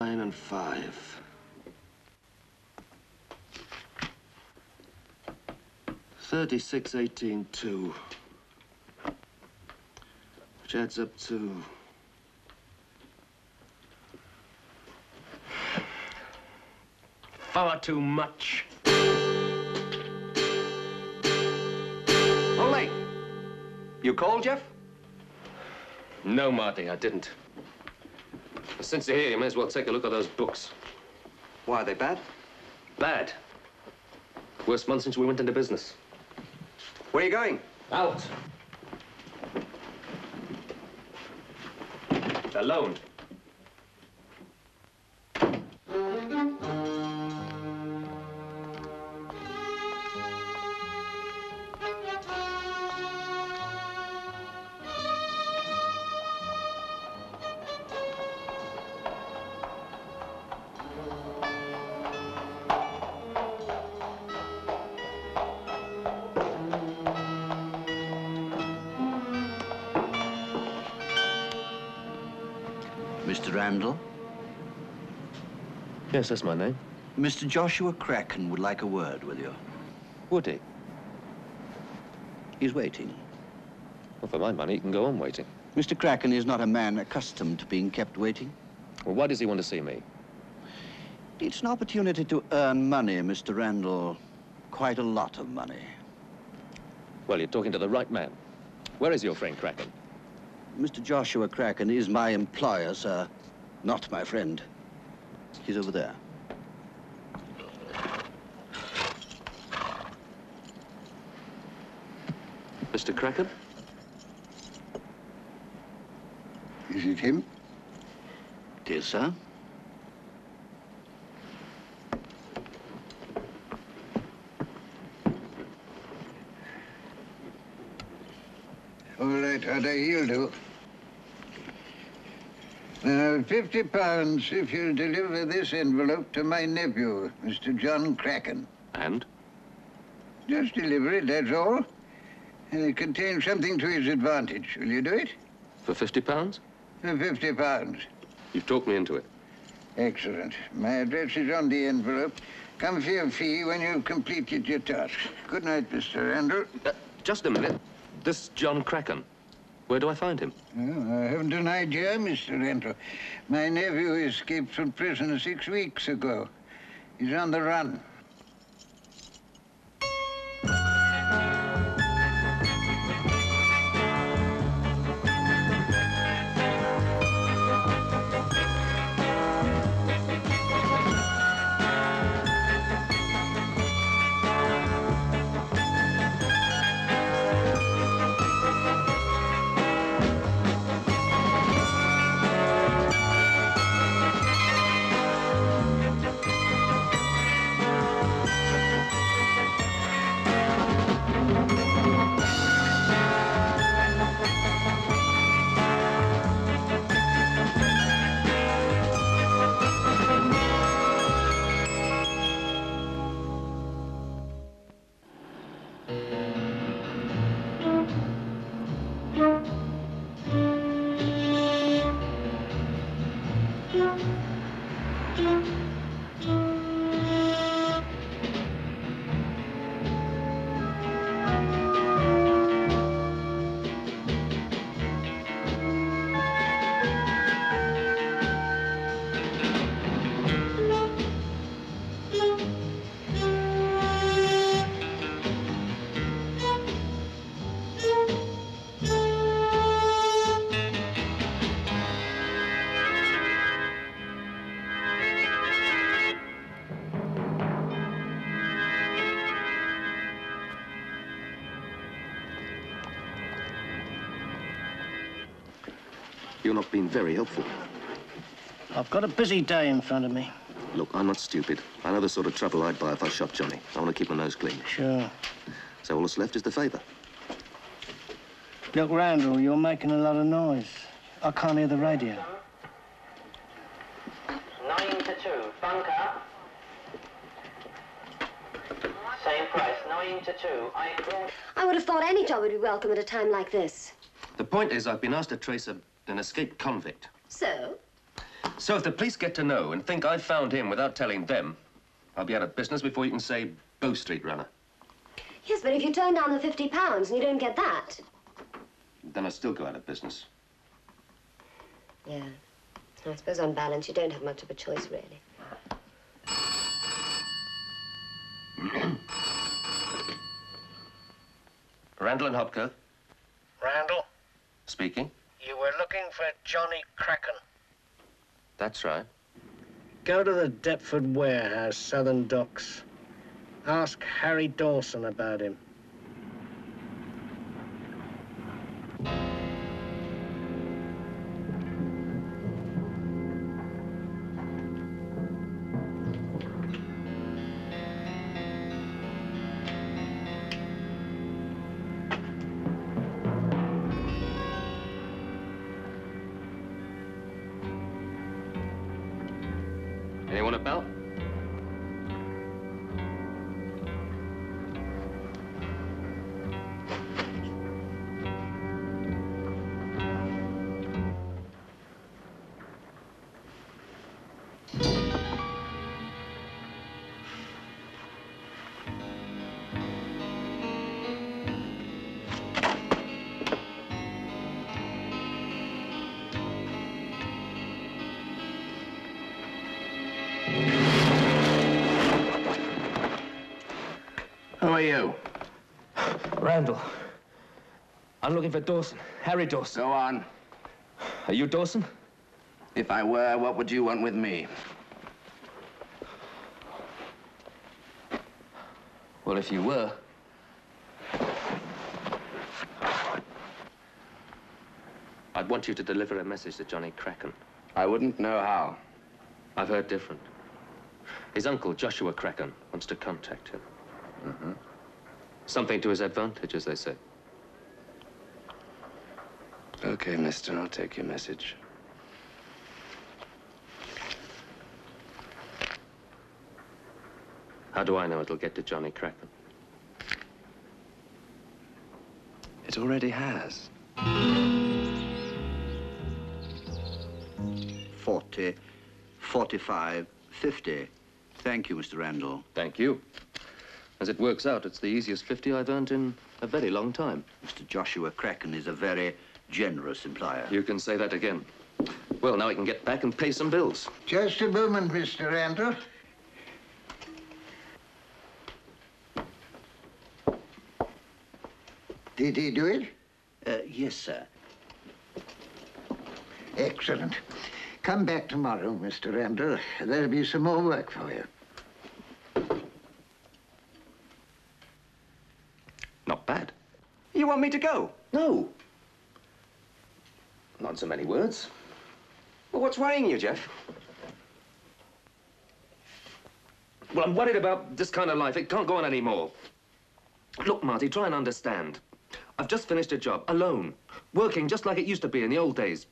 nine and five. Thirty-six, eighteen, two. Which adds up to... Far too much. Ollie! You called, Jeff? No, Marty, I didn't. Since you're here, you may as well take a look at those books. Why, are they bad? Bad. Worst month since we went into business. Where are you going? Out. They're Yes, that's my name. Mr. Joshua Kraken would like a word with you. Would he? He's waiting. Well, for my money, he can go on waiting. Mr. Kraken is not a man accustomed to being kept waiting. Well, why does he want to see me? It's an opportunity to earn money, Mr. Randall. Quite a lot of money. Well, you're talking to the right man. Where is your friend Kraken? Mr. Joshua Kraken is my employer, sir, not my friend. He's over there. Mr. Kraken? Is it him? It is, sir. All right, Otter, he'll do. Now, 50 pounds if you'll deliver this envelope to my nephew, Mr. John Kraken. And? Just deliver it, that's all. And it contains something to his advantage. Will you do it? For 50 pounds? For 50 pounds. You've talked me into it. Excellent. My address is on the envelope. Come for your fee when you've completed your task. Good night, Mr. Randall. Uh, just a minute. This John Kraken, where do I find him? Oh, I haven't an idea, Mr. Randall. My nephew escaped from prison six weeks ago. He's on the run. Not being very helpful. I've got a busy day in front of me. Look, I'm not stupid. I know the sort of trouble I'd buy if I shot Johnny. I want to keep my nose clean. Sure. So all that's left is the favour. Look, Randall, you're making a lot of noise. I can't hear the radio. Nine to two, bunker. Same price, nine to two. I. I would have thought any job would be welcome at a time like this. The point is, I've been asked to trace a, an escaped convict. So? So if the police get to know and think I found him without telling them, I'll be out of business before you can say Bow Street runner. Yes, but if you turn down the 50 pounds and you don't get that. Then I'll still go out of business. Yeah. I suppose on balance you don't have much of a choice, really. Randall and Hopkirk Randall, speaking. You were looking for Johnny Kraken. That's right. Go to the Deptford warehouse, Southern Docks. Ask Harry Dawson about him. Anyone about? Are you? Randall. I'm looking for Dawson. Harry Dawson. Go on. Are you Dawson? If I were, what would you want with me? Well, if you were. I'd want you to deliver a message to Johnny Kraken. I wouldn't know how. I've heard different. His uncle, Joshua Kraken, wants to contact him. Mm-hmm. Something to his advantage, as they say. Okay, mister, I'll take your message. How do I know it'll get to Johnny Kraken? It already has. 40, 45, 50. Thank you, Mr. Randall. Thank you. As it works out, it's the easiest 50 I've earned in a very long time. Mr. Joshua Kraken is a very generous employer. You can say that again. Well, now I can get back and pay some bills. Just a moment, Mr. Randall. Did he do it? Uh, yes, sir. Excellent. Come back tomorrow, Mr. Randall. There'll be some more work for you. Not bad. You want me to go? No. Not in so many words. Well, what's worrying you, Jeff? Well, I'm worried about this kind of life. It can't go on anymore. Look, Marty, try and understand. I've just finished a job, alone, working just like it used to be in the old days.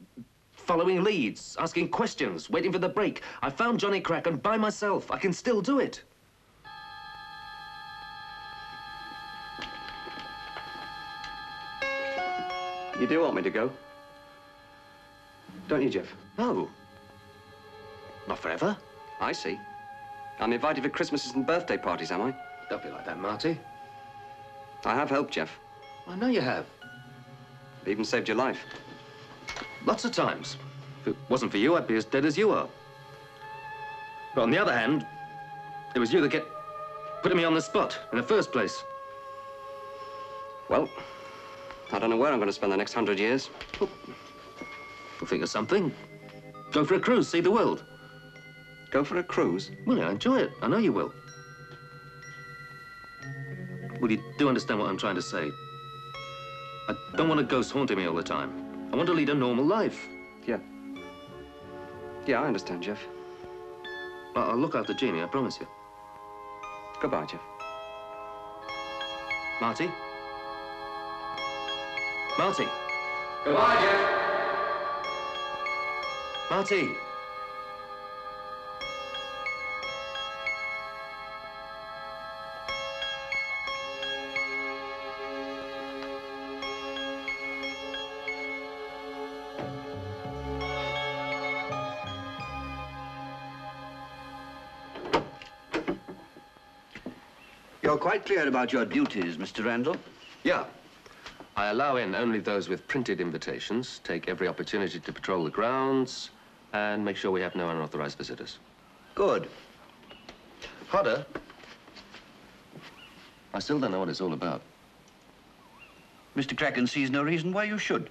Following leads, asking questions, waiting for the break. I found Johnny Kraken by myself. I can still do it. You do want me to go? Don't you, Jeff? No. Not forever. I see. I'm invited for Christmases and birthday parties, am I? Don't be like that, Marty. I have helped, Jeff. I know you have. Even saved your life. Lots of times. If it wasn't for you, I'd be as dead as you are. But on the other hand, it was you that kept putting me on the spot in the first place. Well, I don't know where I'm going to spend the next hundred years. We'll think of something. Go for a cruise, see the world. Go for a cruise? Well, yeah, enjoy it. I know you will. Well, you do understand what I'm trying to say. I don't want a ghost haunting me all the time. I want to lead a normal life. Yeah. Yeah, I understand, Jeff. I'll I'll look after Jeannie, I promise you. Goodbye, Jeff. Marty? Marty. Goodbye, Jeff. Marty. You're quite clear about your duties, Mr. Randall? Yeah. I allow in only those with printed invitations, take every opportunity to patrol the grounds, and make sure we have no unauthorized visitors. Good. Hodder, I still don't know what it's all about. Mr. Kraken sees no reason why you should.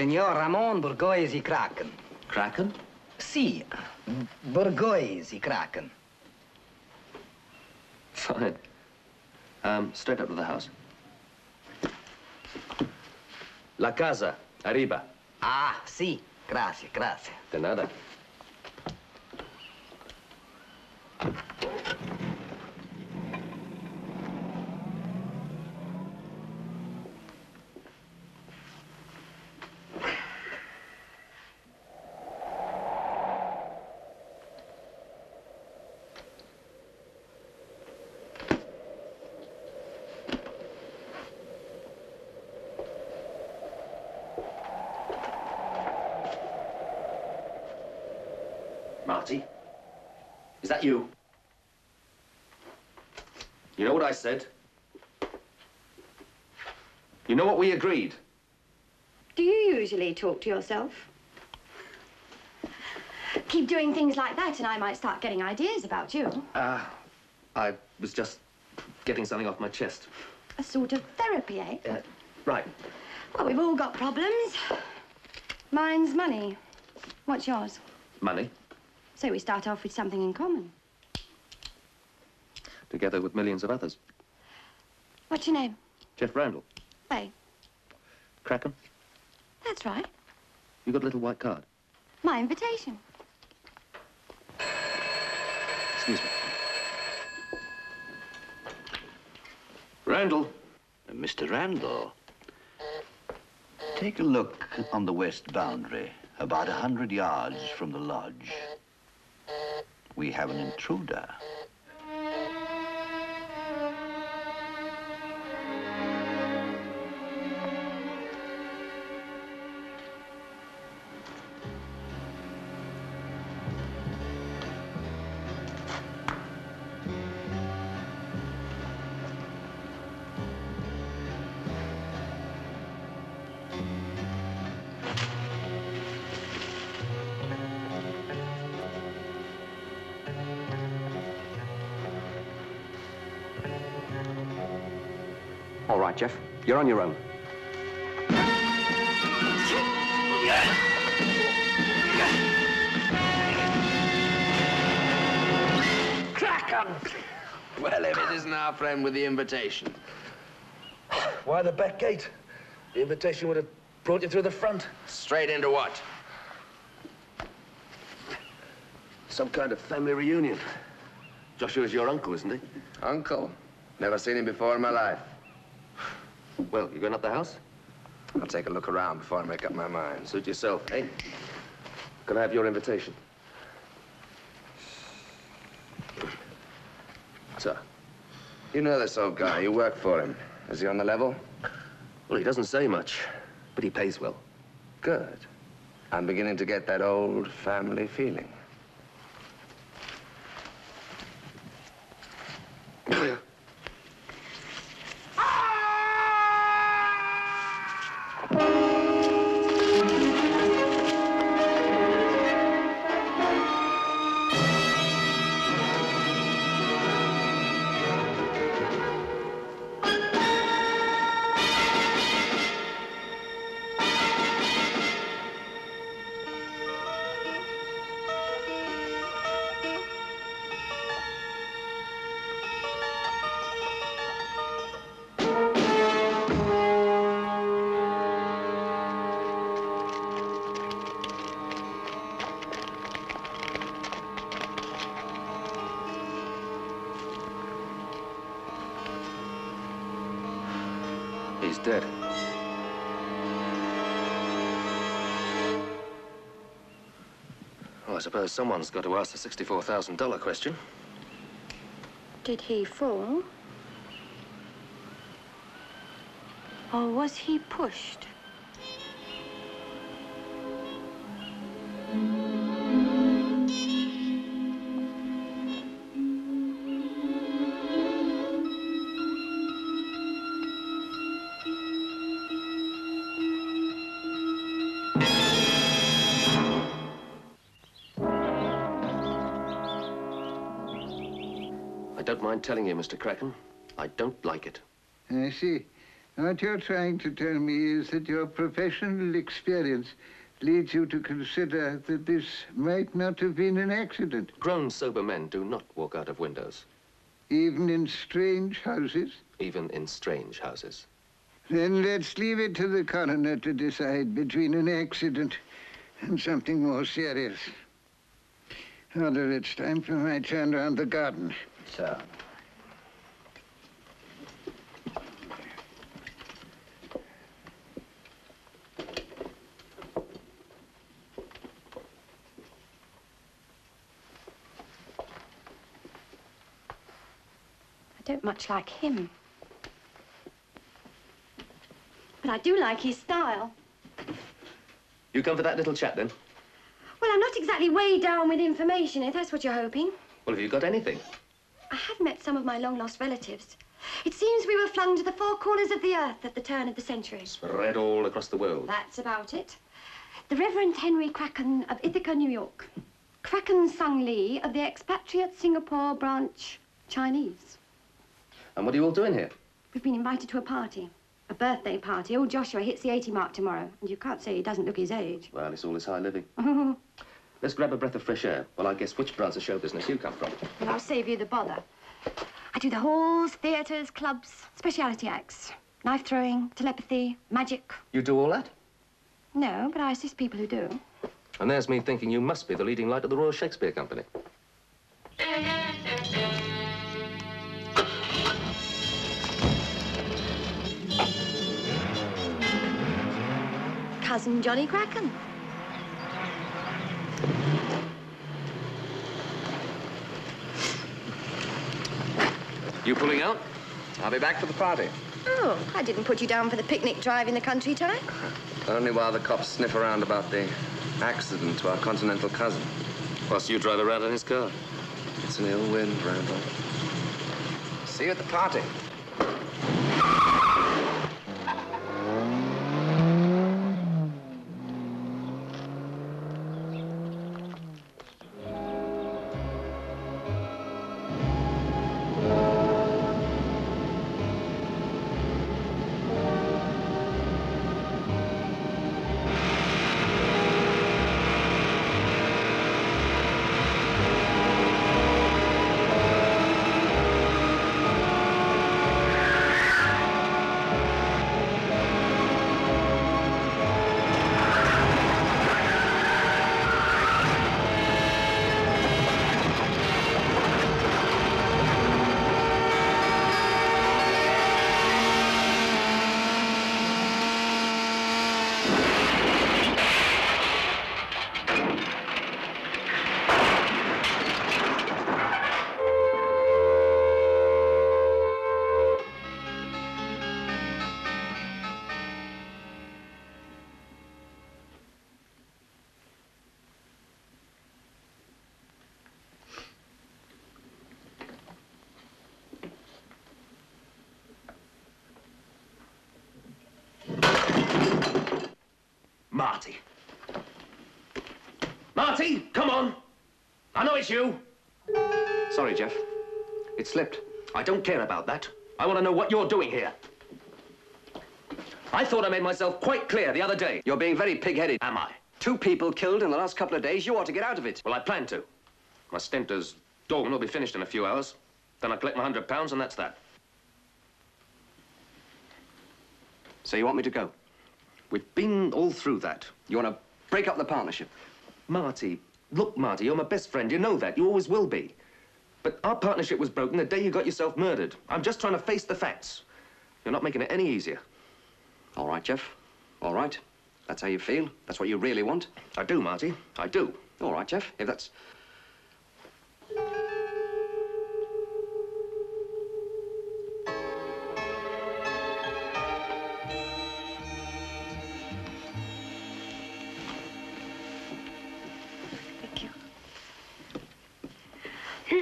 Signor Ramon Borgoesi Kraken. Kraken? Sì, Borgoesi Kraken. Fine. Um, straight up to the house. La casa, arriba. Ah, sì, grazie, grazie. De nada. Marty? Is that you? You know what I said? You know what we agreed? Do you usually talk to yourself? Keep doing things like that and I might start getting ideas about you. Ah, I was just getting something off my chest. A sort of therapy, eh? Uh, right. Well, we've all got problems. Mine's money. What's yours? Money, So we start off with something in common. together with millions of others. What's your name? Jeff Randall. Hey, Kraken, that's right. you got a little white card. My invitation. Excuse me. Randall. Uh, Mr. Randall, take a look on the west boundary, about a hundred yards from the lodge. We have an intruder. Right, Jeff. You're on your own. Kraken! Well, if it isn't our friend with the invitation. Why the back gate? The invitation would have brought you through the front. Straight into what? Some kind of family reunion. Joshua's your uncle, isn't he? Uncle. Never seen him before in my life. Well, you going up the house? I'll take a look around before I make up my mind. Suit yourself, eh? Can I have your invitation? Sir. You know this old guy. You work for him. Is he on the level? Well, he doesn't say much, but he pays well. Good. I'm beginning to get that old family feeling. He's dead. Well, I suppose someone's got to ask the $64,000 question. Did he fall? Or was he pushed? I don't telling you, Mr. Kraken, I don't like it. I see. What you're trying to tell me is that your professional experience leads you to consider that this might not have been an accident, Grown, sober men do not walk out of windows, even in strange houses. even in strange houses. Then let's leave it to the coroner to decide between an accident and something more serious. Father, it's time for my turn around the garden. Sir. Don't much like him. But I do like his style. You come for that little chat, then? Well, I'm not exactly way down with information, if that's what you're hoping. Well, have you got anything? I have met some of my long-lost relatives. It seems we were flung to the four corners of the earth at the turn of the century. Spread all across the world. That's about it. The Reverend Henry Kraken of Ithaca, New York. Kraken Sung Lee of the expatriate Singapore branch Chinese. And what are you all doing here? We've been invited to a party. A birthday party. Old Joshua hits the 80 mark tomorrow. And you can't say he doesn't look his age. Well, it's all this high living. Let's grab a breath of fresh air. Well, I guess which branch of show business you come from. Well, I'll save you the bother. I do the halls, theatres, clubs, speciality acts. Knife throwing, telepathy, magic. You do all that? No, but I assist people who do. And there's me thinking you must be the leading light of the Royal Shakespeare Company. Cousin Johnny Kraken. You pulling out? I'll be back for the party. Oh, I didn't put you down for the picnic drive in the country time. Only while the cops sniff around about the accident to our continental cousin. Whilst you drive around in his car. It's an ill wind, Randall. See you at the party. You. Sorry, Jeff. It slipped. I don't care about that. I want to know what you're doing here. I thought I made myself quite clear the other day. You're being very pig-headed. Am I? Two people killed in the last couple of days. You ought to get out of it. Well, I plan to. My stint as doorman will be finished in a few hours. Then I collect my hundred pounds, and that's that. So you want me to go? We've been all through that. You want to break up the partnership? Marty, look, Marty, you're my best friend. You know that. You always will be. But our partnership was broken the day you got yourself murdered. I'm just trying to face the facts. You're not making it any easier. All right, Jeff. All right. That's how you feel? That's what you really want? I do, Marty. I do. All right, Jeff. If that's...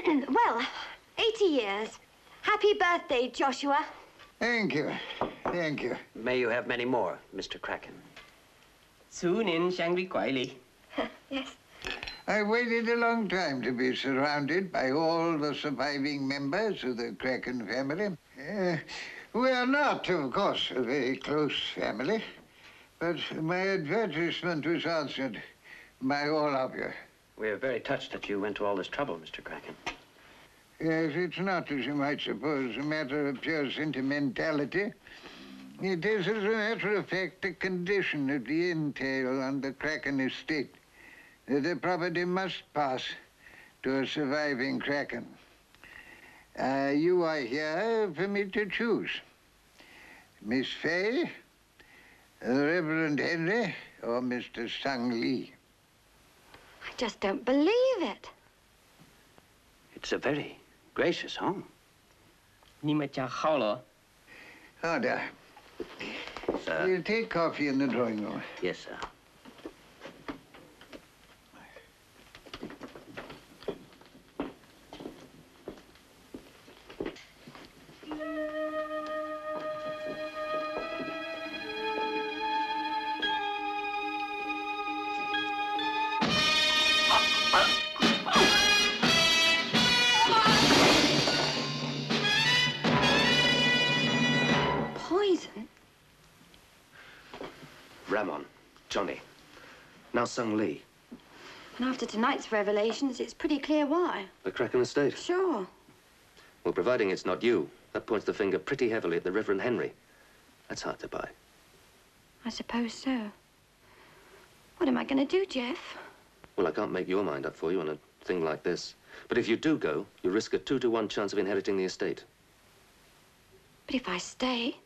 well, 80 years. Happy birthday, Joshua. Thank you. Thank you. May you have many more, Mr. Kraken. Soon in Shangri Li. yes. I waited a long time to be surrounded by all the surviving members of the Kraken family. Uh, we are not, of course, a very close family, but my advertisement was answered by all of you. We're very touched that you went to all this trouble, Mr. Kraken. Yes, it's not, as you might suppose, a matter of pure sentimentality. It is, as a matter of fact, a condition of the entail on the Kraken estate that the property must pass to a surviving Kraken. Uh, you are here for me to choose. Miss Fay, the Reverend Henry, or Mr. Sung Lee. I just don't believe it. It's a very Gracious, huh? Niet met jouw gauwlo. Oh, dear. Sir. We'll take coffee in the drawing room. Yes, sir. Ramon, Johnny, now Sung Lee. And after tonight's revelations, it's pretty clear why. The Kraken estate. Sure. Well, providing it's not you, that points the finger pretty heavily at the Reverend Henry. That's hard to buy. I suppose so. What am I going to do, Jeff? Well, I can't make your mind up for you on a thing like this. But if you do go, you risk a two to one chance of inheriting the estate. But if I stay,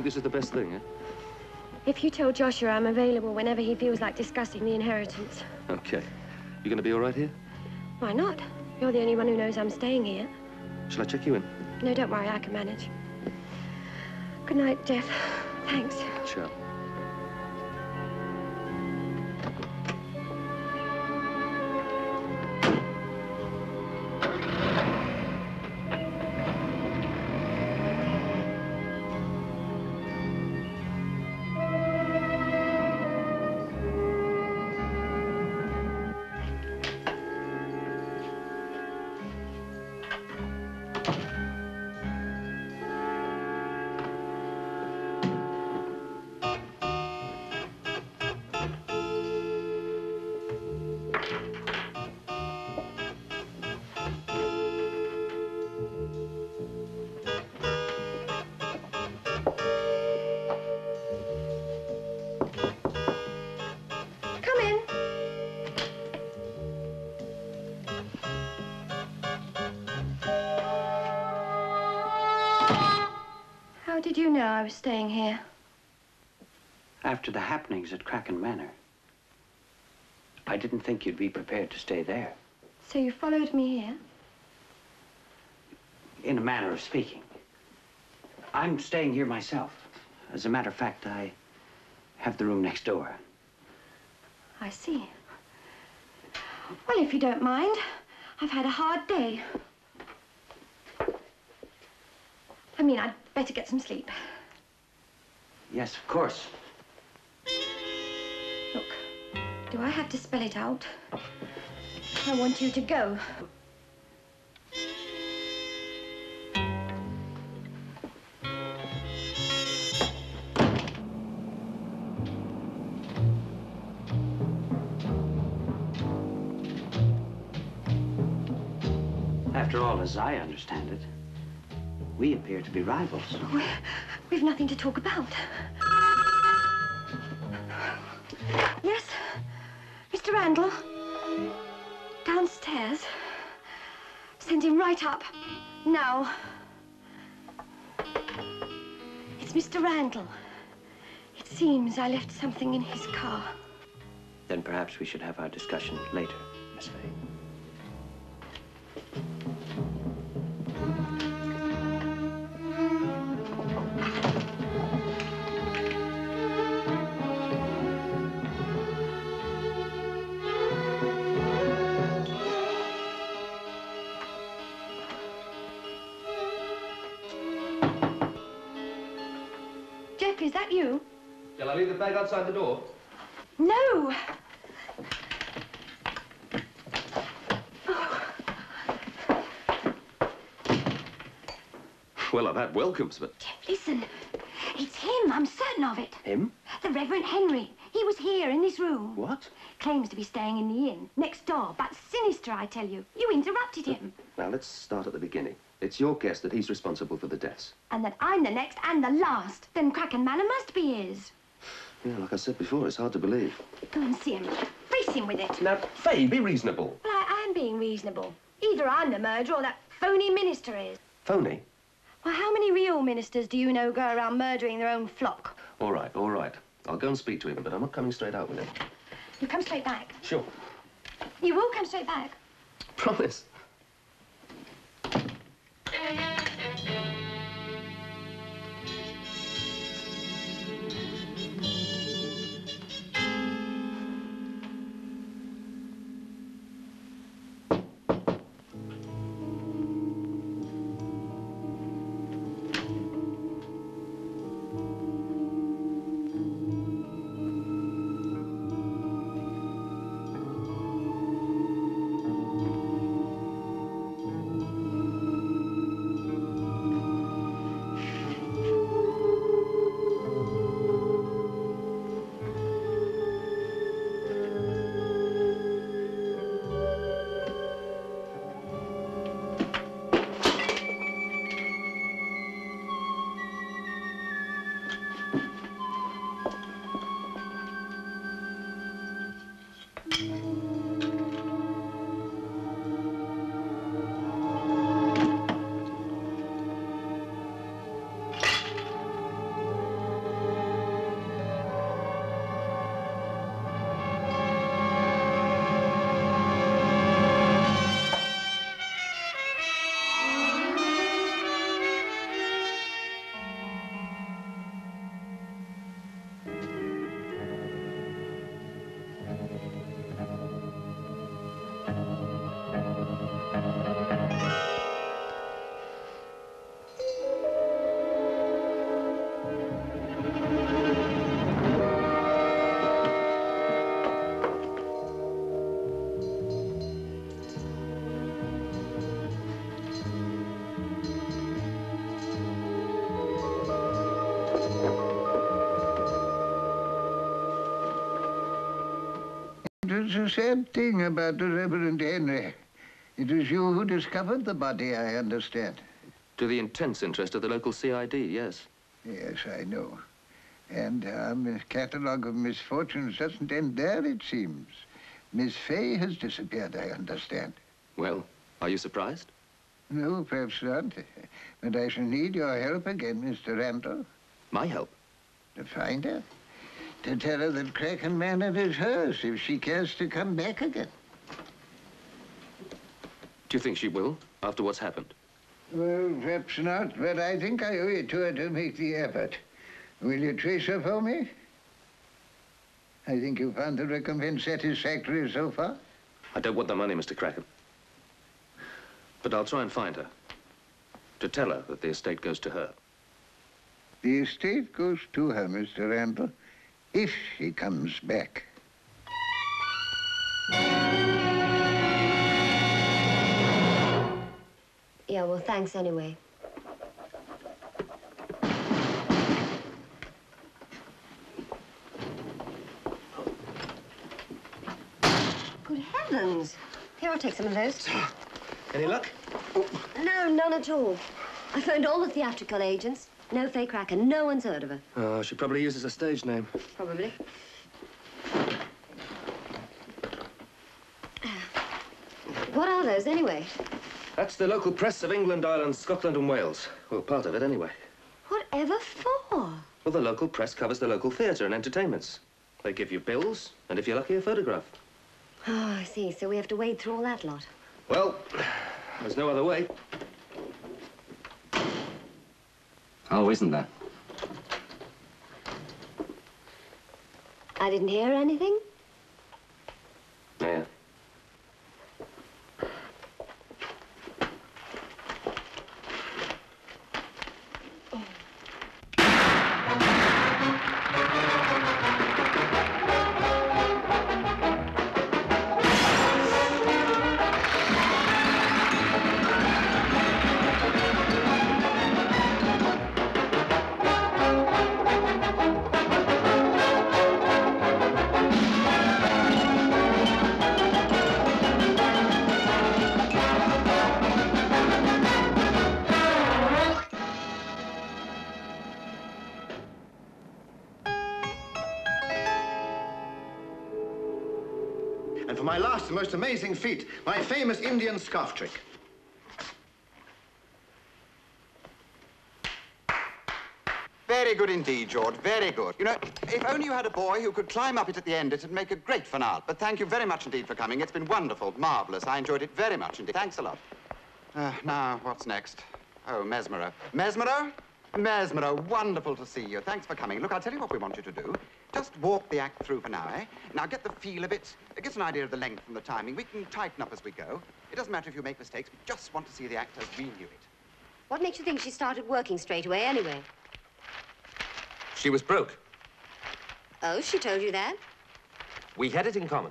think this is the best thing, eh? if you tell Joshua I'm available whenever he feels like discussing the inheritance, Okay. You gonna be all right here? why not? You're the only one who knows I'm staying here. Shall I check you in? No, don't worry, I can manage. Good night, Jeff. Thanks. Sure. Did you know I was staying here? After the happenings at Kraken Manor, I didn't think you'd be prepared to stay there. So you followed me here? In a manner of speaking. I'm staying here myself. As a matter of fact, I have the room next door. I see. Well, if you don't mind, I've had a hard day. I mean, I'd better get some sleep. Yes, of course. Look, do I have to spell it out? I want you to go. After all, as I understand it, We appear to be rivals. We, we've nothing to talk about. Yes, Mr. Randall. Downstairs. Send him right up. Now. It's Mr. Randall. It seems I left something in his car. Then perhaps we should have our discussion later, Miss Fay. Is that you? Shall I leave the bag outside the door? No. Well, I've had welcomes, but... Listen, it's him. I'm certain of it. Him? The Reverend Henry. He was here in this room. What? Claims to be staying in the inn next door, but sinister, I tell you. You interrupted him. Now, let's start at the beginning. It's your guess that he's responsible for the deaths. And that I'm the next and the last. Then Kraken Manor must be his. Yeah, like I said before, it's hard to believe. Go and see him. Face him with it. Now, Faye, be reasonable. Well, I am being reasonable. Either I'm the murderer or that phony minister is. Phony? Well, how many real ministers do you know go around murdering their own flock? All right, all right. I'll go and speak to him, but I'm not coming straight out with him. You come straight back. Sure. You will come straight back. Promise. It was a sad thing about the Reverend Henry. It was you who discovered the body, I understand. To the intense interest of the local CID, yes. Yes, I know. And our catalogue of misfortunes doesn't end there, it seems. Miss Fay has disappeared, I understand. Well, are you surprised? No, perhaps not. But I shall need your help again, Mr. Randall. My help? To find her. To tell her that Kraken Manor is hers if she cares to come back again. Do you think she will, after what's happened? Well, perhaps not, but I think I owe it to her to make the effort. Will you trace her for me? I think you found the recompense satisfactory so far. I don't want the money, Mr. Kraken. But I'll try and find her. To tell her that the estate goes to her. The estate goes to her, Mr. Randall, if she comes back. Yeah, well, thanks anyway. Good heavens. Here, I'll take some of those. Any luck? No, none at all. I phoned all the theatrical agents. No Faye Kraken. No one's heard of her. Oh, she probably uses a stage name. Probably. What are those, anyway? That's the local press of England, Ireland, Scotland, and Wales. Well, part of it, anyway. Whatever for? Well, the local press covers the local theatre and entertainments. They give you bills, and if you're lucky, a photograph. Oh, I see. So we have to wade through all that lot. Well, there's no other way. Oh, isn't there? I didn't hear anything. Yeah. Feat, my famous Indian scarf trick. Very good indeed, George. Very good. You know, if only you had a boy who could climb up it at the end, it'd make a great finale. But thank you very much indeed for coming. It's been wonderful, marvelous. I enjoyed it very much indeed. Thanks a lot. Uh, now, what's next? Oh, Mesmero. Mesmero? Mesmero, wonderful to see you. Thanks for coming. Look, I'll tell you what we want you to do. Just walk the act through for now, eh? Now, get the feel of it. Get an idea of the length and the timing. We can tighten up as we go. It doesn't matter if you make mistakes. We just want to see the act as we knew it. What makes you think she started working straight away, anyway? She was broke. Oh, she told you that? We had it in common.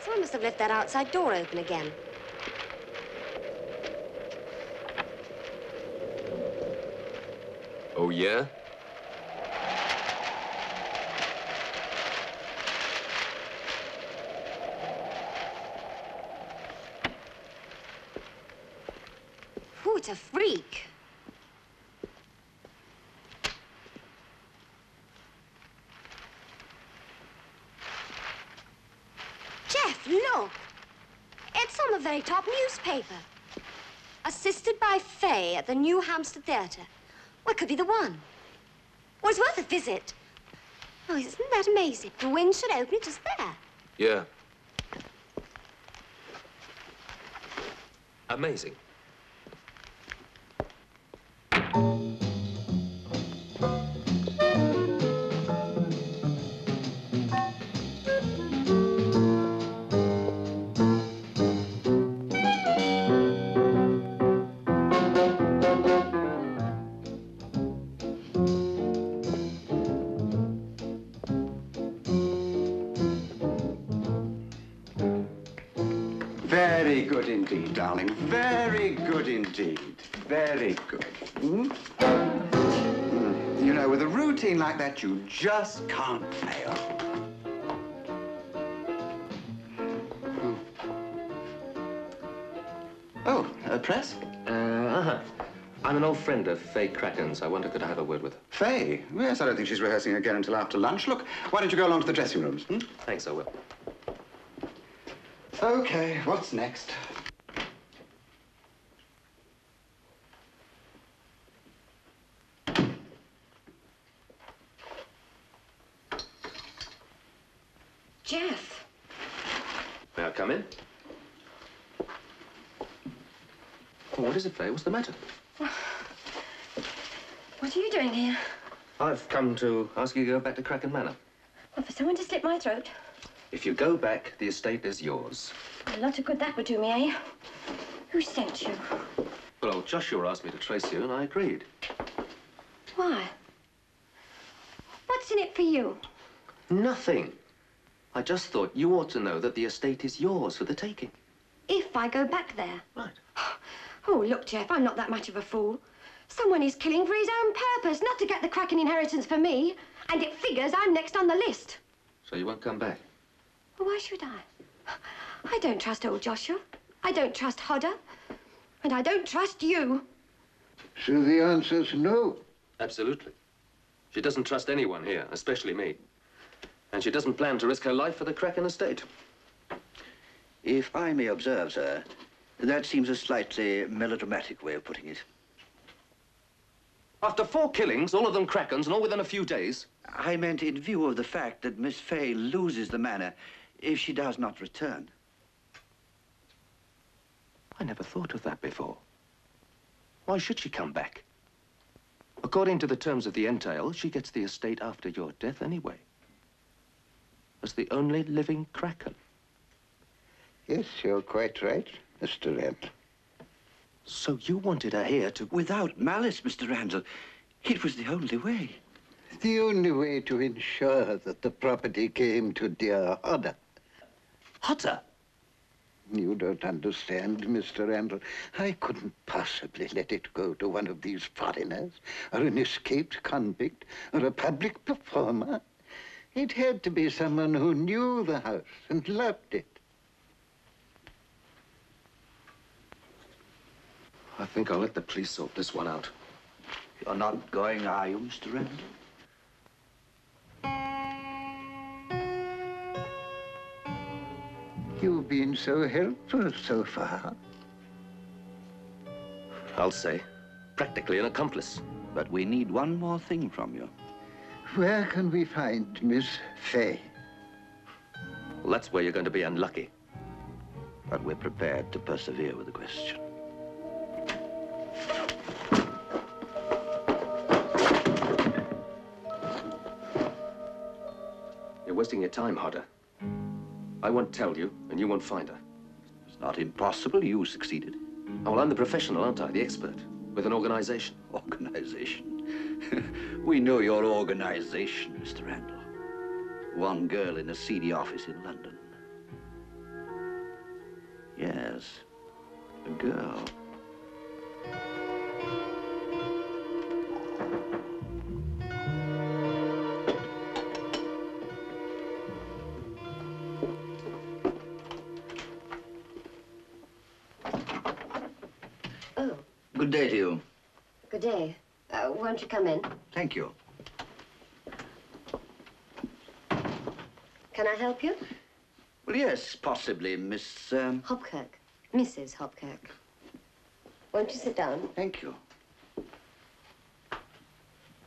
Someone must have left that outside door open again. Yeah? It's a freak. Jeff, look. It's on the very top newspaper. Assisted by Fay at the New Hampstead Theatre. Could be the one. Well, it's worth a visit. Oh, isn't that amazing? The wind should open it just there. Yeah. Amazing. That, you just can't fail. Hmm. Oh, uh, press? Uh, uh-huh. I'm an old friend of Faye Kraken's. I wonder could I have a word with her? Faye? Yes, I don't think she's rehearsing again until after lunch. Look, why don't you go along to the dressing rooms? Hmm? Thanks, I will. Okay, what's next? Jeff. May I come in? It, Faye? What's the matter? What are you doing here? I've come to ask you to go back to Kraken Manor. Well, for someone to slit my throat. If you go back, the estate is yours. A lot of good that would do me, eh? Who sent you? Well, old Joshua asked me to trace you, and I agreed. Why? What's in it for you? Nothing. I just thought you ought to know that the estate is yours for the taking. If I go back there. Right. Oh, look, Jeff, I'm not that much of a fool. Someone is killing for his own purpose, not to get the Kraken inheritance for me. And it figures I'm next on the list. So you won't come back? Well, why should I? I don't trust old Joshua. I don't trust Hodder. And I don't trust you. So the answer's no. Absolutely. She doesn't trust anyone here, especially me. And she doesn't plan to risk her life for the Kraken estate. If I may observe, sir, that seems a slightly melodramatic way of putting it. After four killings, all of them Krakens, and all within a few days. I meant in view of the fact that Miss Fay loses the manor if she does not return. I never thought of that before. Why should she come back? According to the terms of the entail, she gets the estate after your death anyway. As the only living Kraken. Yes, you're quite right, Mr. Randall. So you wanted her here to... Without malice, Mr. Randall. It was the only way. The only way to ensure that the property came to dear Hodder. Hodder? You don't understand, Mr. Randall. I couldn't possibly let it go to one of these foreigners, or an escaped convict, or a public performer. It had to be someone who knew the house and loved it. I think I'll let the police sort this one out. You're not going, are you, Mr. Randall? You've been so helpful so far. I'll say. Practically an accomplice. But we need one more thing from you. Where can we find Miss Fay? Well, that's where you're going to be unlucky. But we're prepared to persevere with the question. Wasting your time, Hodder. I won't tell you, and you won't find her. It's not impossible. You succeeded. Oh, well, I'm the professional, aren't I? The expert. With an organization. Organization? we know your organization, Mr. Randall. One girl in a seedy office in London. Yes, a girl. Good day to you. good day. Uh, won't you come in? Thank you. Can I help you? Well, yes, possibly, Miss... Um... Hopkirk. Mrs. Hopkirk. Won't you sit down? Thank you.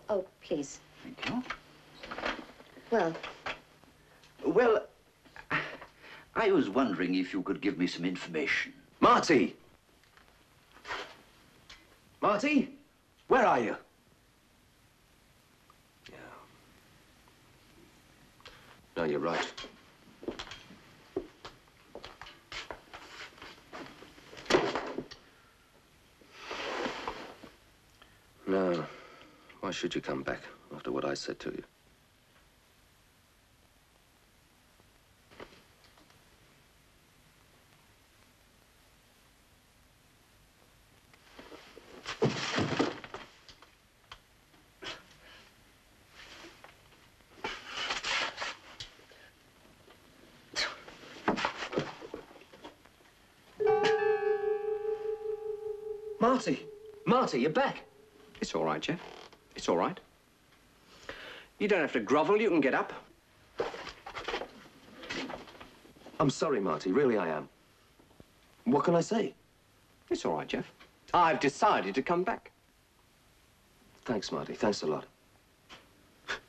Oh, please. Thank you. Well, Well, I was wondering if you could give me some information. Marty! Marty? Where are you? Yeah. No, you're right. No. Why should you come back after what I said to you? Marty, you're back. It's all right, Jeff. It's all right. You don't have to grovel. You can get up. I'm sorry, Marty. Really, I am. What can I say? It's all right, Jeff. I've decided to come back. Thanks, Marty. Thanks a lot.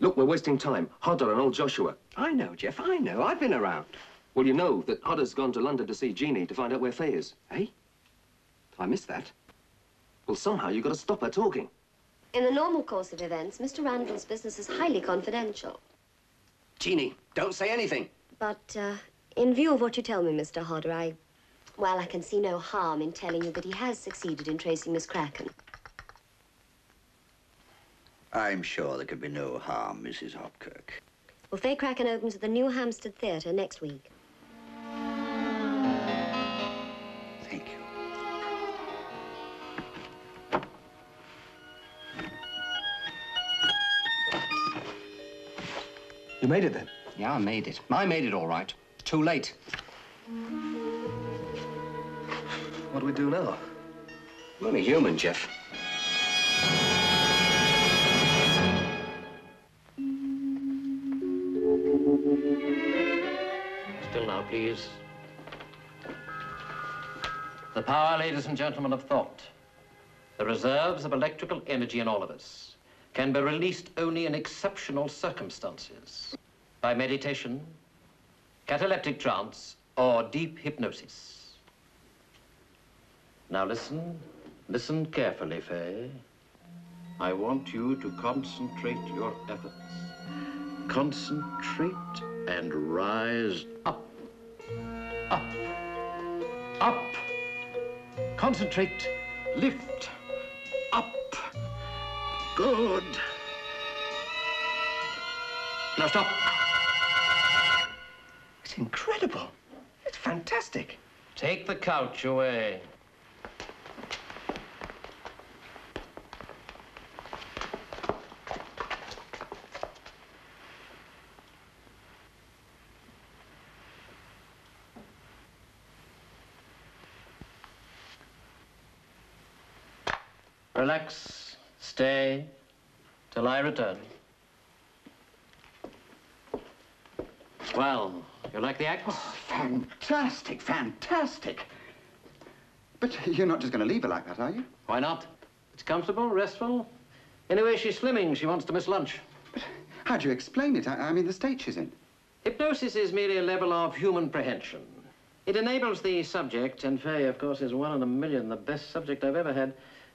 Look, we're wasting time. Hodder and old Joshua. I know, Jeff. I know. I've been around. Well, you know that Hodder's gone to London to see Jeannie to find out where Faye is. Eh? I missed that. Well, somehow you've got to stop her talking. In the normal course of events, Mr. Randall's business is highly confidential. Jeannie, don't say anything. But uh, in view of what you tell me, Mr. Hodder, I... Well, I can see no harm in telling you that he has succeeded in tracing Miss Kraken. I'm sure there can be no harm, Mrs. Hopkirk. Well, Faye Kraken opens at the New Hampstead Theatre next week. You made it then? Yeah, I made it. I made it all right. Too late. What do we do now? I'm only human, Jeff. Still now, please. The power, ladies and gentlemen, of thought, the reserves of electrical energy in all of us, can be released only in exceptional circumstances by meditation, cataleptic trance, or deep hypnosis. Now listen, listen carefully, Faye. I want you to concentrate your efforts. Concentrate and rise up. Up. Up. Concentrate. Lift. Good. Now stop. It's incredible. It's fantastic. Take the couch away. Relax. Stay till I return. Well, you like the act? Oh, fantastic, fantastic. But you're not just going to leave her like that, are you? Why not? It's comfortable, restful. Anyway, she's slimming. She wants to miss lunch. But How do you explain it? I, I mean, the state she's in. Hypnosis is merely a level of human prehension. It enables the subject, and Faye, of course, is one in a million, the best subject I've ever had,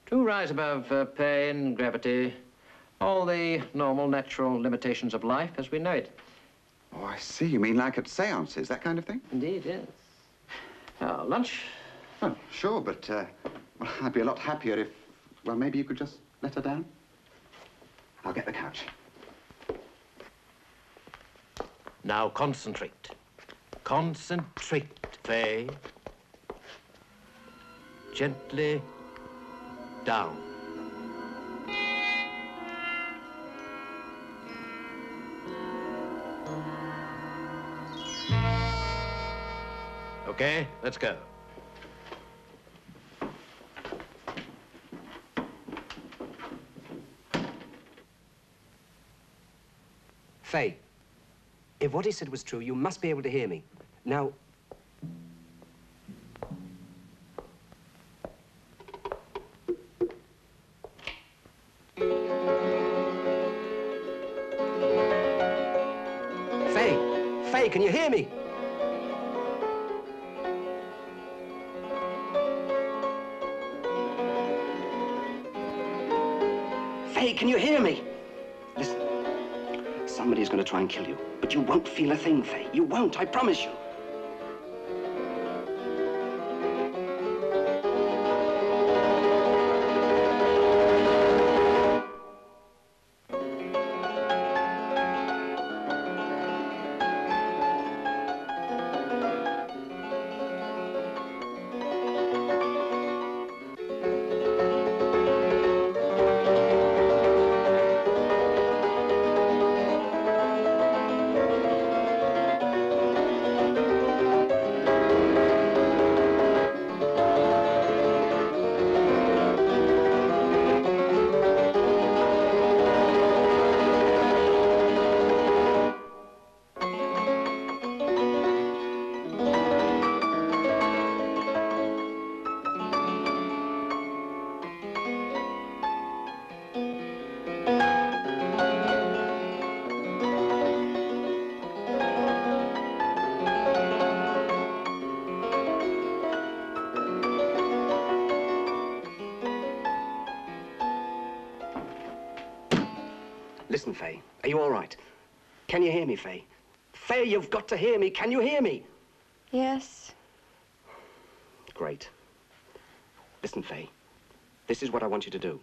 to rise above uh, pain, gravity, all the normal, natural limitations of life as we know it. Oh, I see. You mean like at seances, that kind of thing? Indeed, yes. Now, lunch? Oh, sure, but uh, well, I'd be a lot happier if, well, maybe you could just let her down. I'll get the couch. Now concentrate. Concentrate, Faye. Gently down. Okay, let's go. Faye, if what he said was true, you must be able to hear me. Now, hear me? Faye, can you hear me? Listen, somebody's going to try and kill you, but you won't feel a thing, Faye. You won't, I promise you. Listen, Faye, are you all right? Can you hear me, Faye? Faye, you've got to hear me. Can you hear me? Yes. Great. Listen, Faye, this is what I want you to do.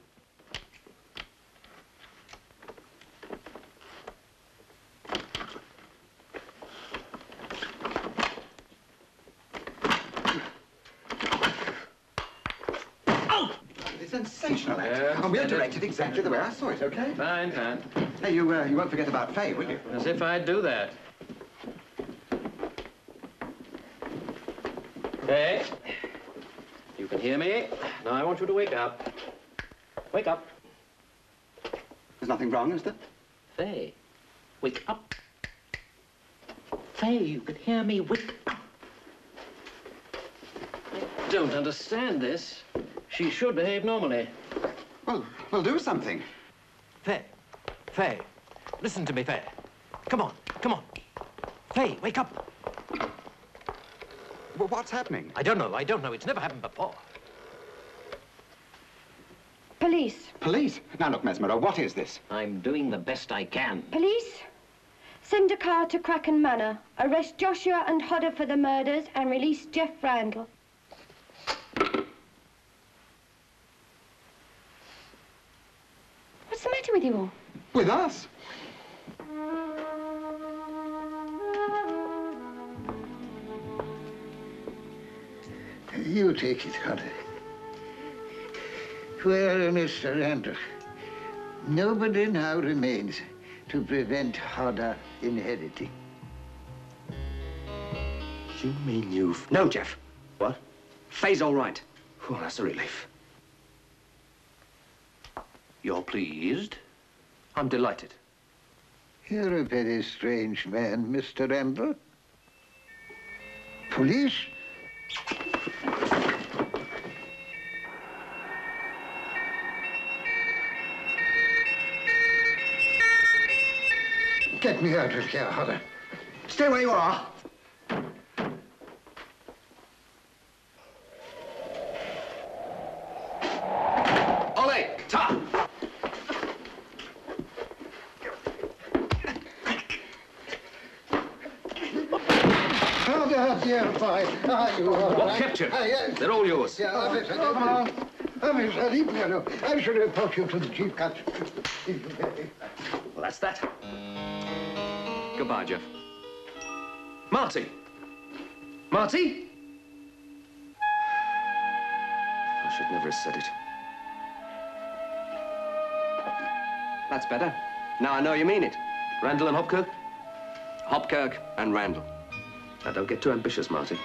It's sensational act. Yes, and we'll and it- direct it exactly the way I saw it, okay? Fine, fine. Hey, you, uh, you won't forget about Faye, will you? As if I'd do that. You You can hear me. Now I want you to wake up. Wake up. There's nothing wrong, is there? Faye, wake up. Faye, you can hear me. Wake up. I don't understand this. She should behave normally. Well, we'll do something. Faye, Faye, listen to me, Faye. Come on, come on. Faye, wake up. Well, what's happening? I don't know, I don't know. It's never happened before. Police. Police? Now, look, Mesmero, what is this? I'm doing the best I can. Police. Send a car to Kraken Manor. Arrest Joshua and Hodder for the murders and release Jeff Randall. What's the matter with you all? With us? You take it, Hunter. Well, Mr. Randall, nobody now remains to prevent Hodder inheriting. You mean you've... No, Jeff. What? Faye's all right. Oh, that's a relief. You're pleased? I'm delighted. You're a very strange man, Mr. Randall. Police? Get me out of here, Hodder. Stay where you are. Ollie, ta! Oh, God, dear boy. Are you all What right? kept you? Ah, yeah. They're all yours. Yeah, officer. Come on. Officer, leave me alone. I should report you to the chief constable. Well, that's that. Goodbye, Jeff. Marty! Marty! I should never have said it. That's better. Now I know you mean it. Randall and Hopkirk? Hopkirk and Randall. Now, don't get too ambitious, Marty.